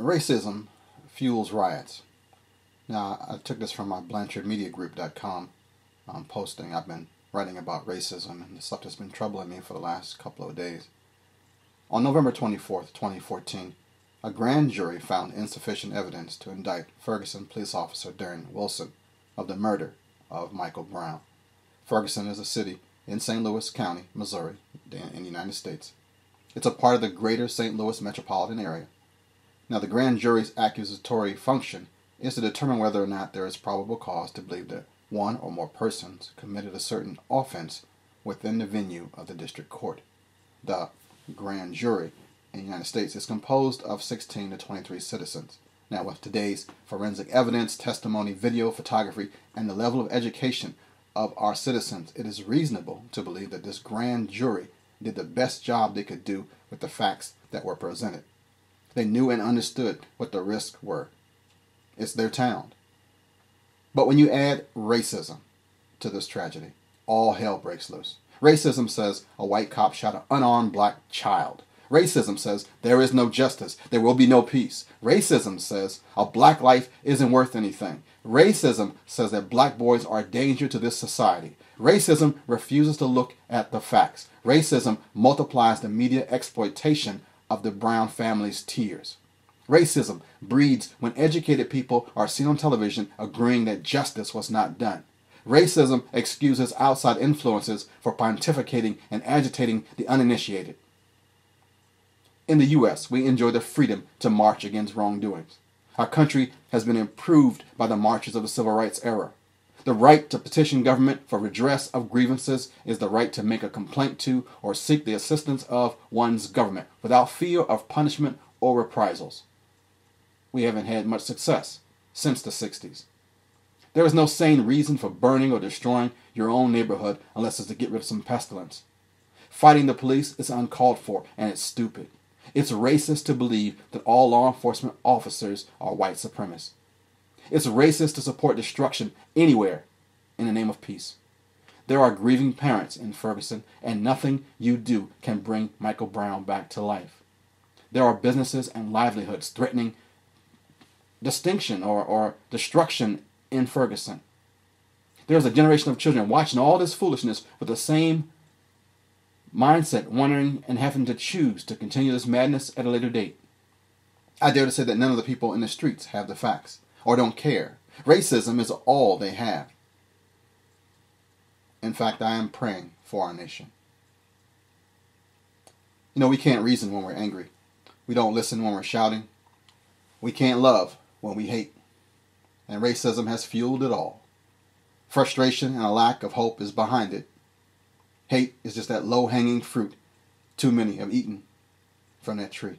Racism fuels riots. Now, I took this from my BlanchardMediaGroup.com um, posting. I've been writing about racism and the stuff that's been troubling me for the last couple of days. On November 24th, 2014, a grand jury found insufficient evidence to indict Ferguson police officer Darren Wilson of the murder of Michael Brown. Ferguson is a city in St. Louis County, Missouri, in the United States. It's a part of the greater St. Louis metropolitan area. Now, the grand jury's accusatory function is to determine whether or not there is probable cause to believe that one or more persons committed a certain offense within the venue of the district court. The grand jury in the United States is composed of 16 to 23 citizens. Now, with today's forensic evidence, testimony, video, photography, and the level of education of our citizens, it is reasonable to believe that this grand jury did the best job they could do with the facts that were presented. They knew and understood what the risks were. It's their town. But when you add racism to this tragedy, all hell breaks loose. Racism says a white cop shot an unarmed black child. Racism says there is no justice, there will be no peace. Racism says a black life isn't worth anything. Racism says that black boys are a danger to this society. Racism refuses to look at the facts. Racism multiplies the media exploitation of the Brown family's tears. Racism breeds when educated people are seen on television agreeing that justice was not done. Racism excuses outside influences for pontificating and agitating the uninitiated. In the U.S., we enjoy the freedom to march against wrongdoings. Our country has been improved by the marches of the civil rights era. The right to petition government for redress of grievances is the right to make a complaint to or seek the assistance of one's government without fear of punishment or reprisals. We haven't had much success since the 60s. There is no sane reason for burning or destroying your own neighborhood unless it's to get rid of some pestilence. Fighting the police is uncalled for and it's stupid. It's racist to believe that all law enforcement officers are white supremacists. It's racist to support destruction anywhere in the name of peace. There are grieving parents in Ferguson, and nothing you do can bring Michael Brown back to life. There are businesses and livelihoods threatening distinction or, or destruction in Ferguson. There's a generation of children watching all this foolishness with the same mindset, wondering and having to choose to continue this madness at a later date. I dare to say that none of the people in the streets have the facts or don't care. Racism is all they have. In fact, I am praying for our nation. You know, we can't reason when we're angry. We don't listen when we're shouting. We can't love when we hate. And racism has fueled it all. Frustration and a lack of hope is behind it. Hate is just that low hanging fruit too many have eaten from that tree.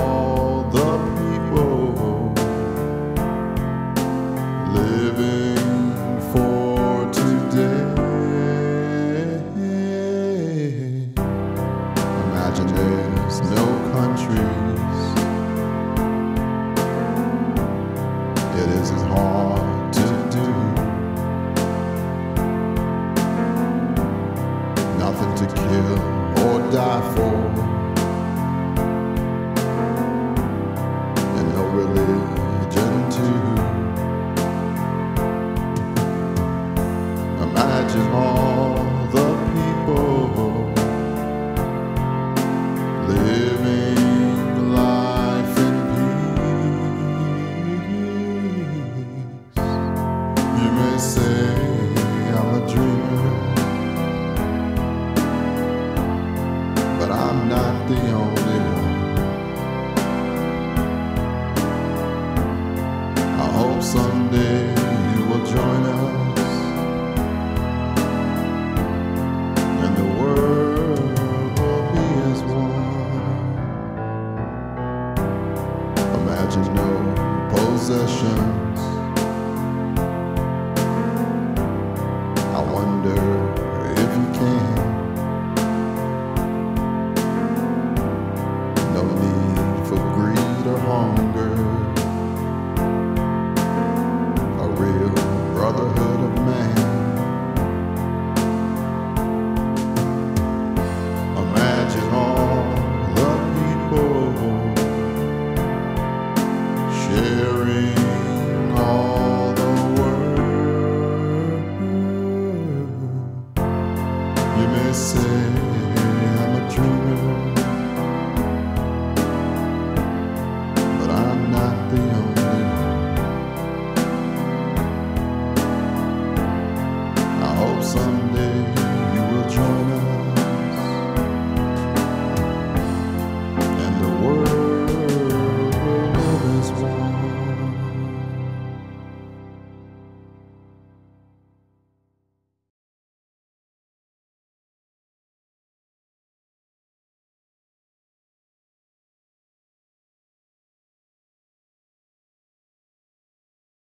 countries. It isn't hard to do. Nothing to kill or die for. And no religion too. Imagine all say I'm a dreamer, but I'm not the only one. I hope someday you will join us, and the world will be as one. Imagine no possessions. say I'm a dreamer But I'm not the only I hope someday you will join me.